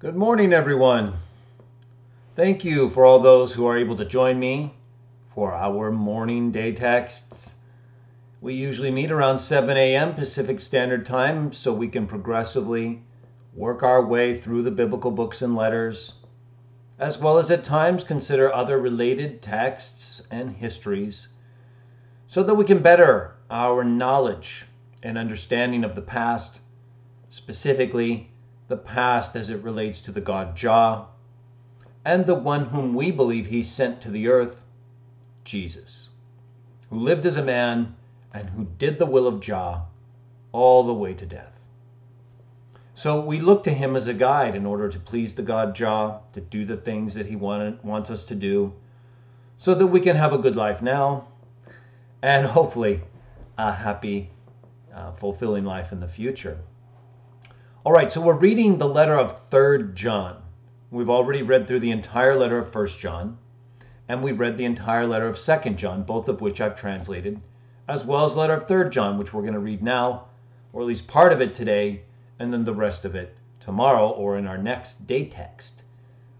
Good morning, everyone. Thank you for all those who are able to join me for our morning day texts. We usually meet around 7 a.m. Pacific Standard Time so we can progressively work our way through the biblical books and letters, as well as at times consider other related texts and histories, so that we can better our knowledge and understanding of the past, specifically the past as it relates to the God Jah and the one whom we believe he sent to the earth, Jesus, who lived as a man and who did the will of Jah all the way to death. So we look to him as a guide in order to please the God Jah, to do the things that he wanted, wants us to do, so that we can have a good life now and hopefully a happy, uh, fulfilling life in the future. All right, so we're reading the letter of 3rd John. We've already read through the entire letter of 1st John, and we read the entire letter of 2nd John, both of which I've translated, as well as the letter of 3rd John, which we're going to read now, or at least part of it today, and then the rest of it tomorrow or in our next day text,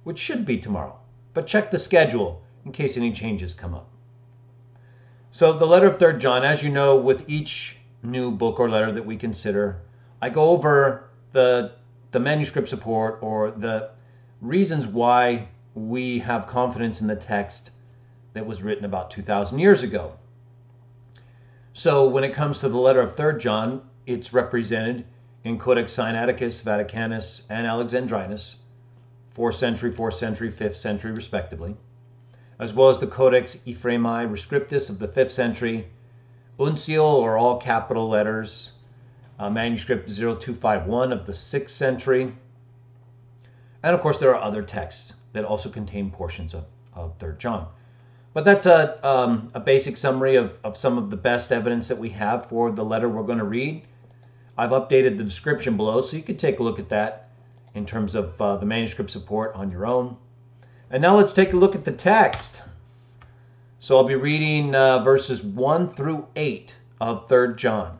which should be tomorrow. But check the schedule in case any changes come up. So, the letter of 3rd John, as you know, with each new book or letter that we consider, I go over the, the manuscript support or the reasons why we have confidence in the text that was written about 2,000 years ago. So, when it comes to the letter of 3rd John, it's represented in Codex Sinaiticus, Vaticanus, and Alexandrinus, 4th century, 4th century, 5th century, respectively, as well as the Codex Ephraemi Rescriptus of the 5th century, Uncial, or all capital letters, uh, manuscript 0251 of the 6th century, and of course, there are other texts that also contain portions of, of 3rd John. But that's a, um, a basic summary of, of some of the best evidence that we have for the letter we're going to read. I've updated the description below so you can take a look at that in terms of uh, the manuscript support on your own. And now let's take a look at the text. So I'll be reading uh, verses 1 through 8 of 3rd John.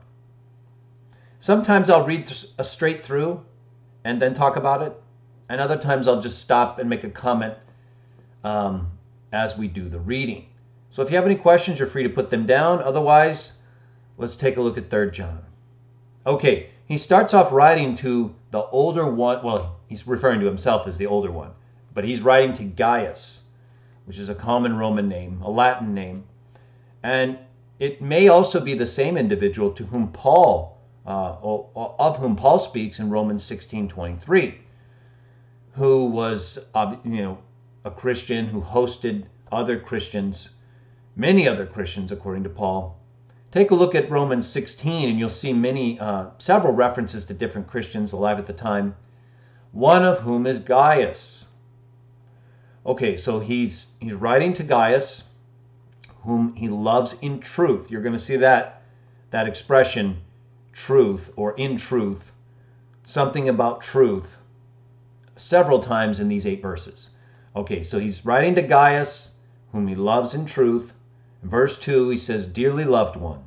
Sometimes I'll read uh, straight through and then talk about it and other times I'll just stop and make a comment um, as we do the reading. So if you have any questions, you're free to put them down. Otherwise, let's take a look at 3rd John. Okay, he starts off writing to the older one. Well, he's referring to himself as the older one, but he's writing to Gaius, which is a common Roman name, a Latin name. And it may also be the same individual to whom Paul, uh, of whom Paul speaks in Romans 16 23 who was, you know, a Christian who hosted other Christians, many other Christians, according to Paul. Take a look at Romans 16, and you'll see many, uh, several references to different Christians alive at the time. One of whom is Gaius. Okay, so he's he's writing to Gaius, whom he loves in truth. You're going to see that that expression, truth or in truth, something about truth several times in these eight verses. Okay, so he's writing to Gaius, whom he loves in truth. In verse 2, he says, Dearly loved one,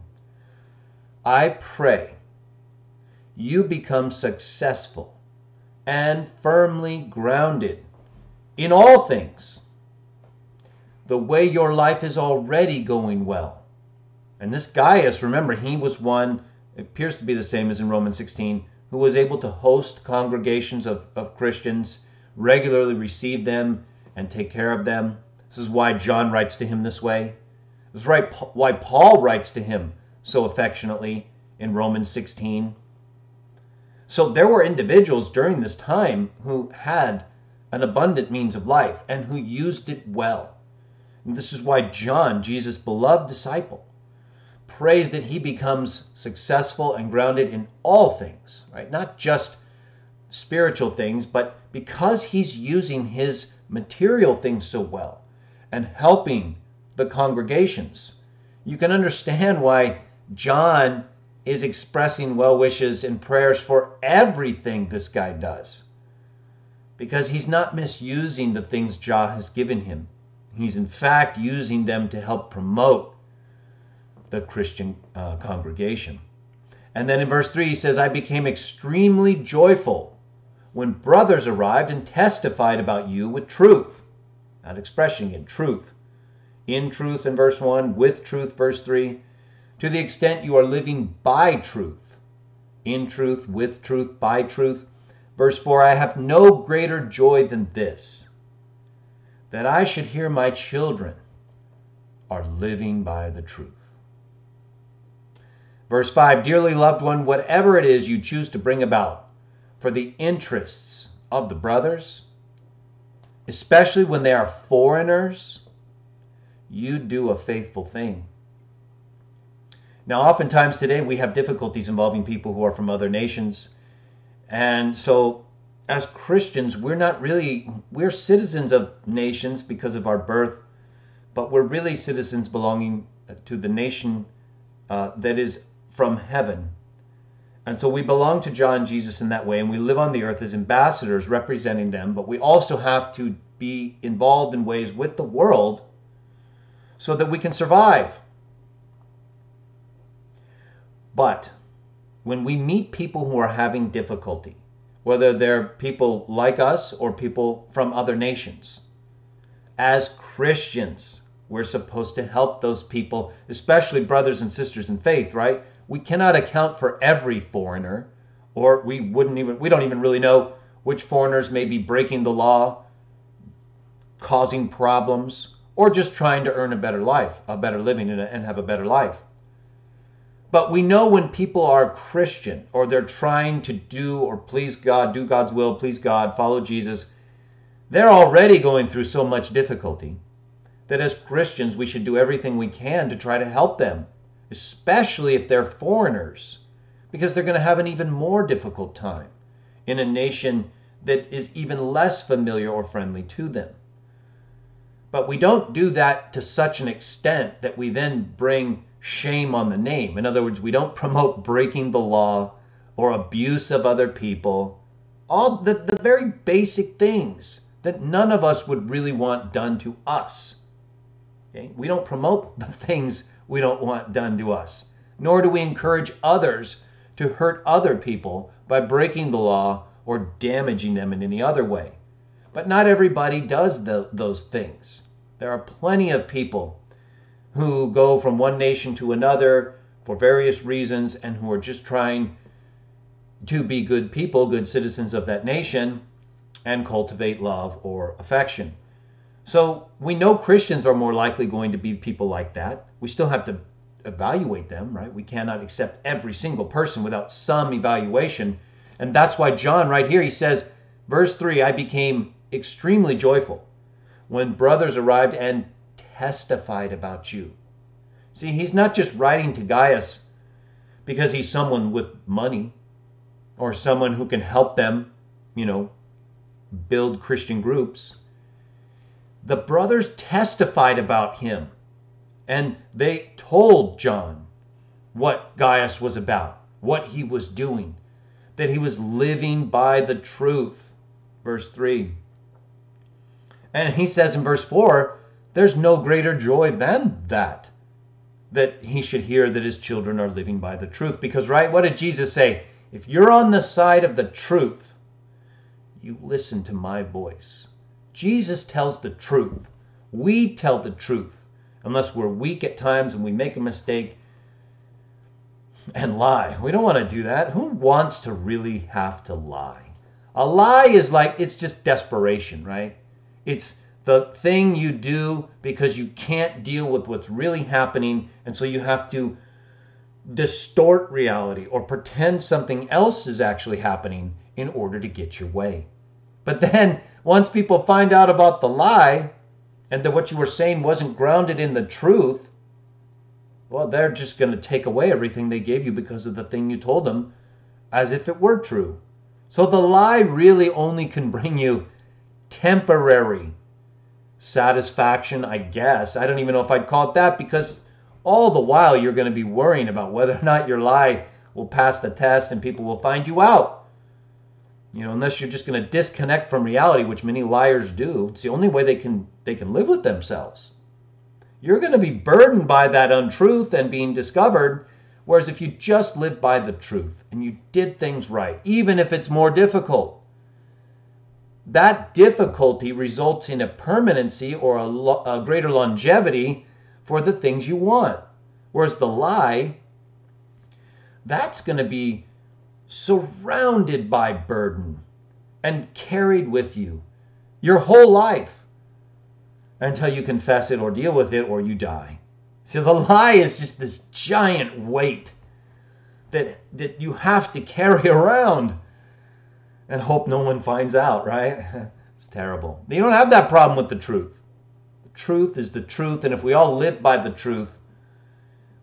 I pray you become successful and firmly grounded in all things, the way your life is already going well. And this Gaius, remember, he was one, appears to be the same as in Romans 16, who was able to host congregations of, of Christians, regularly receive them, and take care of them. This is why John writes to him this way. This is right, why Paul writes to him so affectionately in Romans 16. So there were individuals during this time who had an abundant means of life and who used it well. And this is why John, Jesus' beloved disciple, prays that he becomes successful and grounded in all things, right? Not just spiritual things, but because he's using his material things so well and helping the congregations, you can understand why John is expressing well wishes and prayers for everything this guy does. Because he's not misusing the things Jah has given him. He's in fact using them to help promote the Christian uh, congregation. And then in verse 3, he says, I became extremely joyful when brothers arrived and testified about you with truth. That expression in truth. In truth in verse 1, with truth, verse 3. To the extent you are living by truth. In truth, with truth, by truth. Verse 4 I have no greater joy than this, that I should hear my children are living by the truth. Verse 5 Dearly loved one, whatever it is you choose to bring about for the interests of the brothers, especially when they are foreigners, you do a faithful thing. Now, oftentimes today we have difficulties involving people who are from other nations. And so, as Christians, we're not really, we're citizens of nations because of our birth, but we're really citizens belonging to the nation uh, that is from heaven. And so we belong to Jah Jesus in that way, and we live on the earth as ambassadors representing them, but we also have to be involved in ways with the world so that we can survive. But when we meet people who are having difficulty, whether they're people like us or people from other nations, as Christians, we're supposed to help those people, especially brothers and sisters in faith, right? We cannot account for every foreigner, or we wouldn't even, we don't even really know which foreigners may be breaking the law, causing problems, or just trying to earn a better life, a better living, and have a better life. But we know when people are Christian or they're trying to do or please God, do God's will, please God, follow Jesus, they're already going through so much difficulty that as Christians we should do everything we can to try to help them, especially if they're foreigners, because they're going to have an even more difficult time in a nation that is even less familiar or friendly to them. But we don't do that to such an extent that we then bring shame on the name. In other words, we don't promote breaking the law or abuse of other people. All the, the very basic things that none of us would really want done to us. Okay? We don't promote the things we don't want done to us, nor do we encourage others to hurt other people by breaking the law or damaging them in any other way. But not everybody does the, those things. There are plenty of people who go from one nation to another for various reasons and who are just trying to be good people, good citizens of that nation, and cultivate love or affection. So we know Christians are more likely going to be people like that. We still have to evaluate them, right? We cannot accept every single person without some evaluation. And that's why John, right here, he says, verse 3 I became extremely joyful when brothers arrived and testified about you. See, he's not just writing to Gaius because he's someone with money or someone who can help them, you know, build Christian groups. The brothers testified about him and they told John what Gaius was about, what he was doing, that he was living by the truth. Verse 3. And he says in verse 4 there's no greater joy than that. That he should hear that his children are living by the truth. Because, right, what did Jesus say? If you're on the side of the truth, you listen to my voice. Jesus tells the truth. We tell the truth, unless we're weak at times and we make a mistake and lie. We don't want to do that. Who wants to really have to lie? A lie is like, it's just desperation, right? It's the thing you do because you can't deal with what's really happening. And so you have to distort reality or pretend something else is actually happening in order to get your way. But then once people find out about the lie and that what you were saying wasn't grounded in the truth, well, they're just going to take away everything they gave you because of the thing you told them as if it were true. So the lie really only can bring you temporary satisfaction, I guess. I don't even know if I'd call it that because all the while you're going to be worrying about whether or not your lie will pass the test and people will find you out. You know, unless you're just going to disconnect from reality, which many liars do. It's the only way they can they can live with themselves. You're going to be burdened by that untruth and being discovered. Whereas if you just live by the truth and you did things right, even if it's more difficult, that difficulty results in a permanency or a, lo- a greater longevity for the things you want. Whereas the lie, that's going to be surrounded by burden and carried with you your whole life until you confess it or deal with it or you die. So the lie is just this giant weight that that you have to carry around and hope no one finds out, right? it's terrible. You don't have that problem with the truth. The truth is the truth, and if we all live by the truth,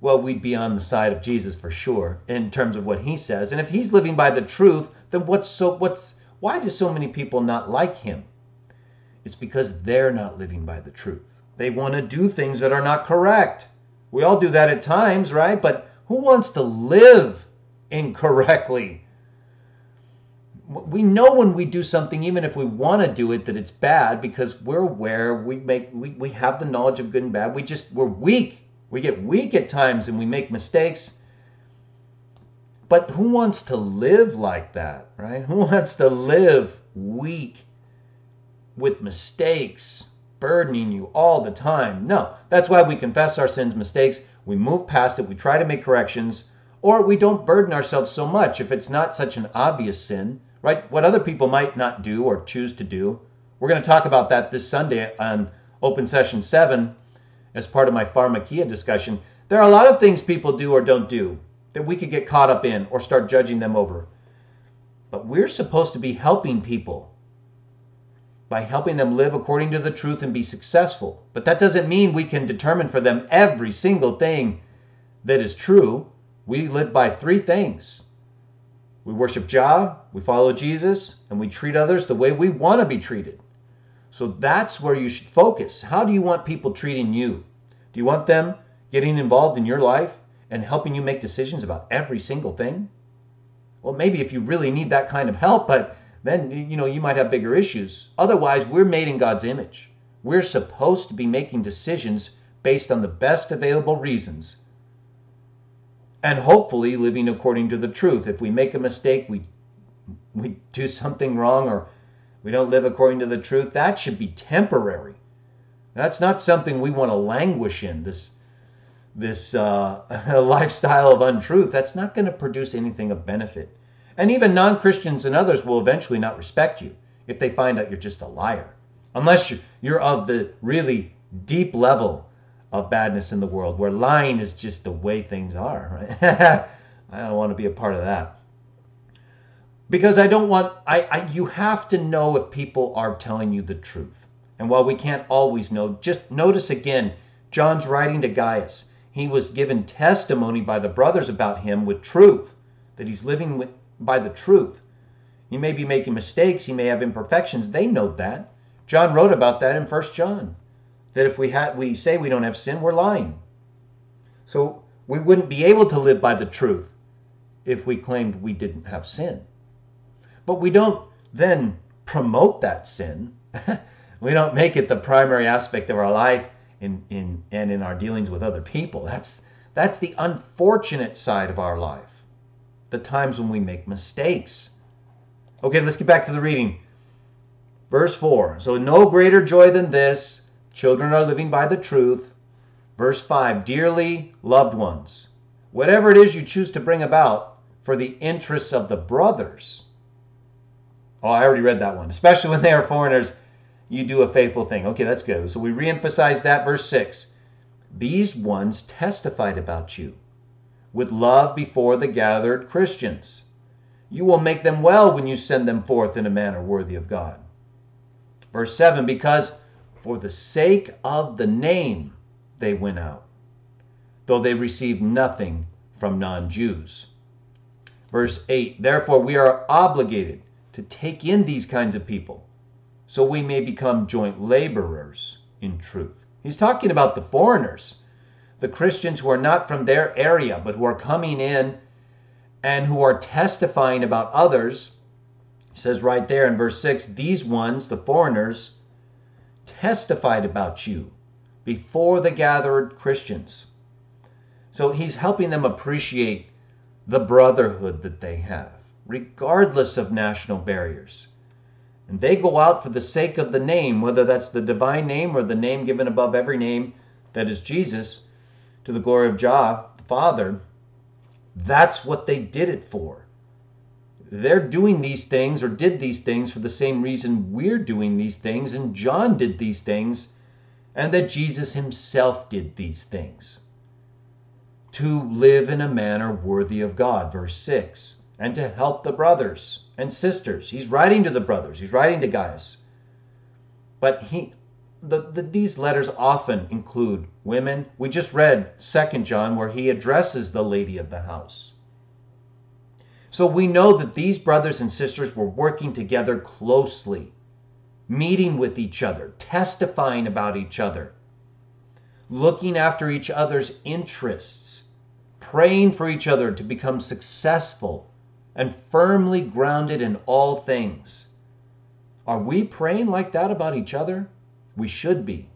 well, we'd be on the side of Jesus for sure in terms of what he says. And if he's living by the truth, then what's so what's why do so many people not like him? It's because they're not living by the truth. They want to do things that are not correct. We all do that at times, right? But who wants to live incorrectly? We know when we do something, even if we want to do it, that it's bad because we're aware, we make we, we have the knowledge of good and bad. We just we're weak we get weak at times and we make mistakes. But who wants to live like that, right? Who wants to live weak with mistakes burdening you all the time? No, that's why we confess our sins, mistakes, we move past it, we try to make corrections, or we don't burden ourselves so much if it's not such an obvious sin, right? What other people might not do or choose to do. We're going to talk about that this Sunday on Open Session 7 as part of my pharmakia discussion, there are a lot of things people do or don't do that we could get caught up in or start judging them over. But we're supposed to be helping people by helping them live according to the truth and be successful. But that doesn't mean we can determine for them every single thing that is true. We live by three things we worship Jah, we follow Jesus, and we treat others the way we want to be treated. So that's where you should focus. How do you want people treating you? Do you want them getting involved in your life and helping you make decisions about every single thing? Well, maybe if you really need that kind of help, but then you know you might have bigger issues. Otherwise, we're made in God's image. We're supposed to be making decisions based on the best available reasons and hopefully living according to the truth. If we make a mistake, we we do something wrong or we don't live according to the truth, that should be temporary. That's not something we want to languish in, this, this uh, lifestyle of untruth. That's not going to produce anything of benefit. And even non Christians and others will eventually not respect you if they find out you're just a liar. Unless you're of the really deep level of badness in the world where lying is just the way things are. Right? I don't want to be a part of that because I don't want I, I you have to know if people are telling you the truth. And while we can't always know, just notice again John's writing to Gaius. He was given testimony by the brothers about him with truth, that he's living with, by the truth. He may be making mistakes, he may have imperfections. They know that. John wrote about that in First John. That if we had we say we don't have sin, we're lying. So we wouldn't be able to live by the truth if we claimed we didn't have sin. But we don't then promote that sin. we don't make it the primary aspect of our life in, in, and in our dealings with other people. That's, that's the unfortunate side of our life, the times when we make mistakes. Okay, let's get back to the reading. Verse 4 So, no greater joy than this, children are living by the truth. Verse 5 Dearly loved ones, whatever it is you choose to bring about for the interests of the brothers Oh, I already read that one. Especially when they are foreigners, you do a faithful thing. Okay, that's good. So we reemphasize that, verse 6. These ones testified about you with love before the gathered Christians. You will make them well when you send them forth in a manner worthy of God. Verse 7 Because for the sake of the name they went out, though they received nothing from non Jews. Verse 8 Therefore we are obligated to take in these kinds of people so we may become joint laborers in truth. He's talking about the foreigners, the Christians who are not from their area, but who are coming in and who are testifying about others. He says right there in verse 6 these ones, the foreigners, testified about you before the gathered Christians. So he's helping them appreciate the brotherhood that they have regardless of national barriers. And they go out for the sake of the name, whether that's the divine name or the name given above every name that is Jesus, to the glory of Jah, the Father. That's what they did it for. They're doing these things or did these things for the same reason we're doing these things, and John did these things, and that Jesus himself did these things. To live in a manner worthy of God, verse 6, and to help the brothers and sisters. He's writing to the brothers, he's writing to Gaius. But he the, the, these letters often include women. We just read Second John where he addresses the lady of the house. So we know that these brothers and sisters were working together closely, meeting with each other, testifying about each other, looking after each other's interests, praying for each other to become successful and firmly grounded in all things. Are we praying like that about each other? We should be.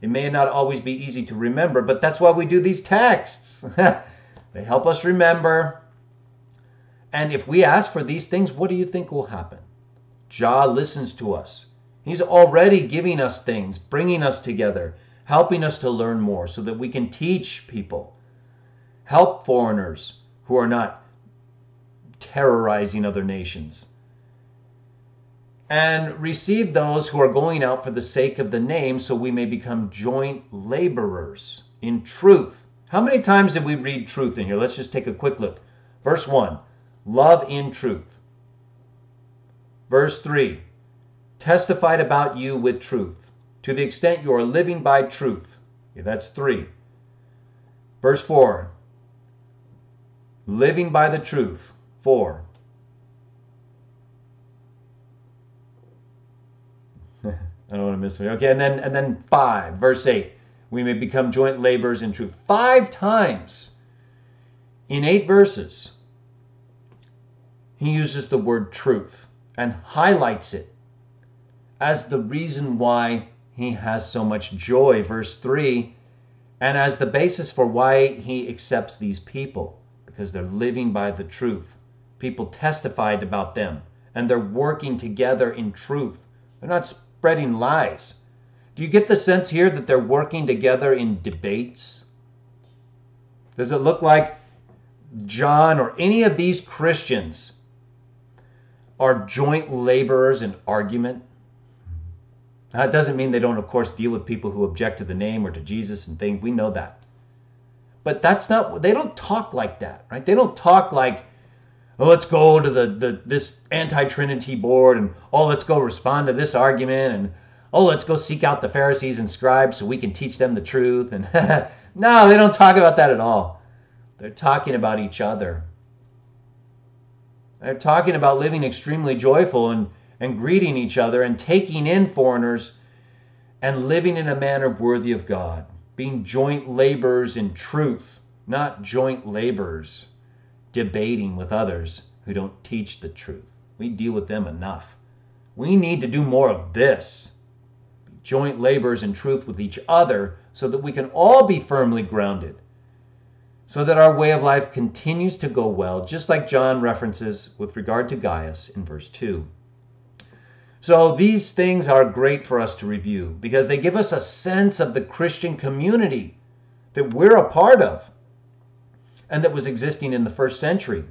It may not always be easy to remember, but that's why we do these texts. they help us remember. And if we ask for these things, what do you think will happen? Jah listens to us. He's already giving us things, bringing us together, helping us to learn more so that we can teach people, help foreigners who are not terrorizing other nations and receive those who are going out for the sake of the name, so we may become joint laborers in truth. How many times did we read truth in here? Let's just take a quick look. Verse 1 Love in truth. Verse 3 Testified about you with truth, to the extent you are living by truth. That's 3. Verse 4 Living by the truth. 4. I don't want to miss it. Okay, and then and then five, verse eight, we may become joint laborers in truth. Five times in eight verses, he uses the word truth and highlights it as the reason why he has so much joy. Verse three, and as the basis for why he accepts these people, because they're living by the truth. People testified about them, and they're working together in truth. They're not spreading lies. Do you get the sense here that they're working together in debates? Does it look like John or any of these Christians are joint laborers in argument? That doesn't mean they don't, of course, deal with people who object to the name or to Jesus and things. We know that. But that's not, they don't talk like that, right? They don't talk like, oh, let's go to the, the this anti-Trinity board and oh, let's go respond to this argument and oh, let's go seek out the Pharisees and scribes so we can teach them the truth. And no, they don't talk about that at all. They're talking about each other. They're talking about living extremely joyful and, and greeting each other and taking in foreigners and living in a manner worthy of God, being joint laborers in truth, not joint laborers debating with others who don't teach the truth. We deal with them enough. We need to do more of this. Joint labors in truth with each other so that we can all be firmly grounded. So that our way of life continues to go well, just like John references with regard to Gaius in verse 2. So these things are great for us to review because they give us a sense of the Christian community that we're a part of and that was existing in the first century.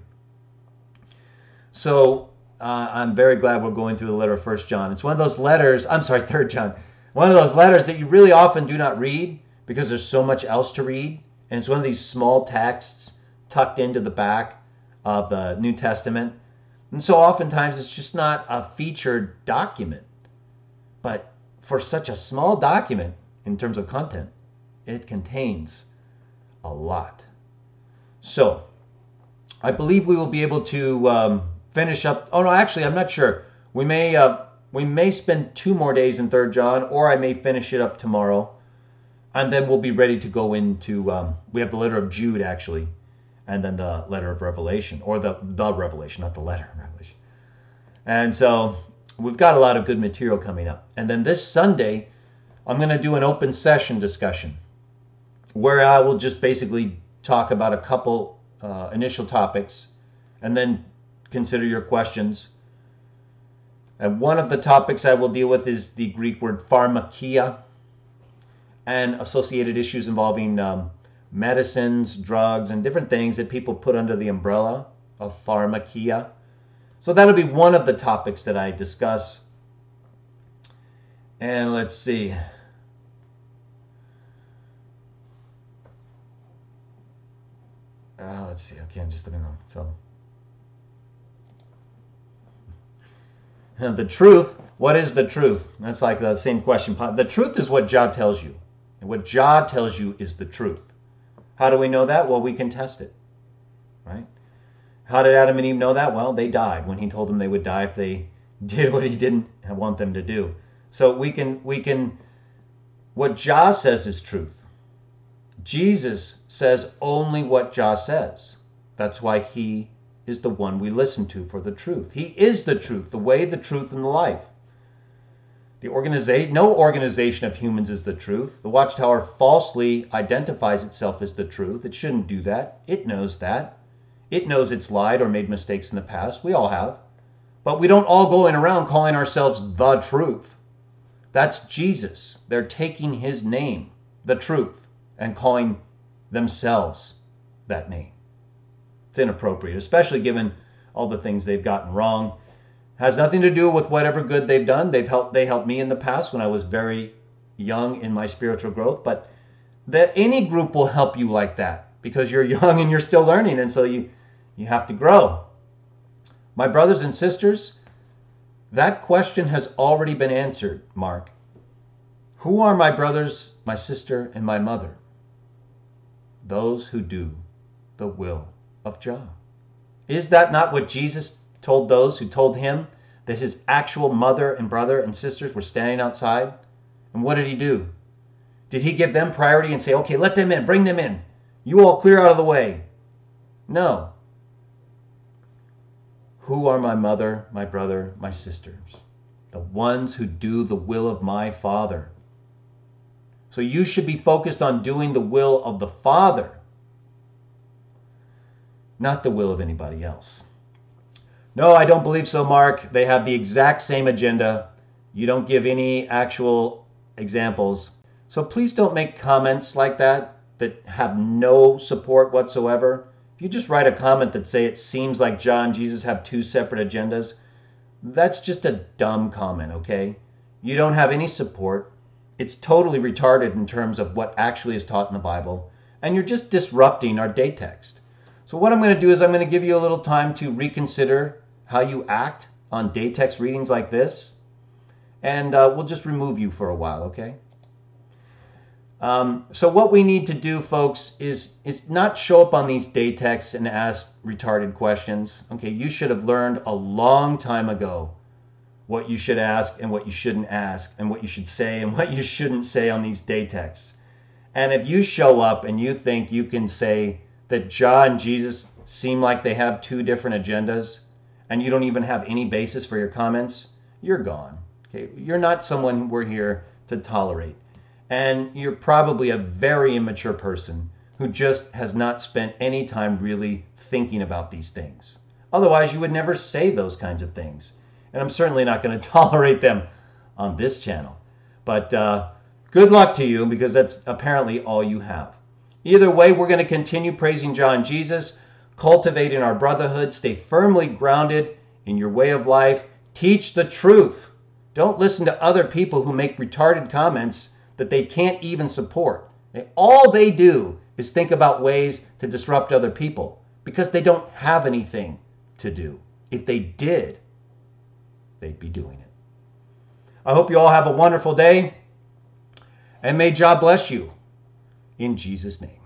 So uh, I'm very glad we're going through the letter of First John. It's one of those letters. I'm sorry, Third John. One of those letters that you really often do not read because there's so much else to read, and it's one of these small texts tucked into the back of the New Testament. And so oftentimes it's just not a featured document. But for such a small document in terms of content, it contains a lot. So, I believe we will be able to um, finish up. Oh no, actually, I'm not sure. We may uh, we may spend two more days in Third John, or I may finish it up tomorrow, and then we'll be ready to go into. Um, we have the letter of Jude actually, and then the letter of Revelation, or the the Revelation, not the letter of Revelation. And so we've got a lot of good material coming up. And then this Sunday, I'm going to do an open session discussion where I will just basically talk about a couple uh, initial topics and then consider your questions. And one of the topics I will deal with is the Greek word pharmakia and associated issues involving um, medicines, drugs, and different things that people put under the umbrella of pharmakia. So that'll be one of the topics that I discuss. And let's see. Uh, let's see. Okay, I'm just looking on. So, the truth. What is the truth? That's like the same question. The truth is what Jah tells you, and what Jah tells you is the truth. How do we know that? Well, we can test it, right? How did Adam and Eve know that? Well, they died when he told them they would die if they did what he didn't want them to do. So we can we can what Jah says is truth. Jesus says only what Jah says. That's why he is the one we listen to for the truth. He is the truth, the way, the truth, and the life. The organization, no organization of humans is the truth. The Watchtower falsely identifies itself as the truth. It shouldn't do that. It knows that. It knows it's lied or made mistakes in the past. We all have. But we don't all go in around calling ourselves the truth. That's Jesus. They're taking his name, the truth, and calling themselves that name. It's inappropriate, especially given all the things they've gotten wrong. It Has nothing to do with whatever good they've done. They've helped they helped me in the past when I was very young in my spiritual growth, but that any group will help you like that because you're young and you're still learning and so you you have to grow. My brothers and sisters, that question has already been answered, Mark. Who are my brothers, my sister, and my mother? Those who do the will of Jah. Is that not what Jesus told those who told him that his actual mother and brother and sisters were standing outside? And what did he do? Did he give them priority and say, okay, let them in, bring them in? You all clear out of the way. No. Who are my mother, my brother, my sisters? The ones who do the will of my Father. So you should be focused on doing the will of the Father, not the will of anybody else. No, I don't believe so, Mark. They have the exact same agenda. You don't give any actual examples. So please don't make comments like that that have no support whatsoever. If you just write a comment that say it seems like John Jesus have two separate agendas, that's just a dumb comment, okay? You don't have any support. It's totally retarded in terms of what actually is taught in the Bible, and you're just disrupting our day text. So what I'm going to do is I'm going to give you a little time to reconsider how you act on day text readings like this, and uh, we'll just remove you for a while, okay? Um, so what we need to do, folks, is is not show up on these day texts and ask retarded questions. Okay, you should have learned a long time ago what you should ask and what you shouldn't ask, and what you should say and what you shouldn't say on these day texts. And if you show up and you think you can say that John and Jesus seem like they have two different agendas, and you don't even have any basis for your comments, you're gone. Okay, you're not someone we're here to tolerate. And you're probably a very immature person who just has not spent any time really thinking about these things. Otherwise, you would never say those kinds of things. And I'm certainly not going to tolerate them on this channel. But uh, good luck to you because that's apparently all you have. Either way, we're going to continue praising Jah Jesus, cultivating our brotherhood, stay firmly grounded in your way of life, teach the truth. Don't listen to other people who make retarded comments that they can't even support. All they do is think about ways to disrupt other people because they don't have anything to do. If they did, they'd be doing it. I hope you all have a wonderful day and may God bless you in Jesus' name.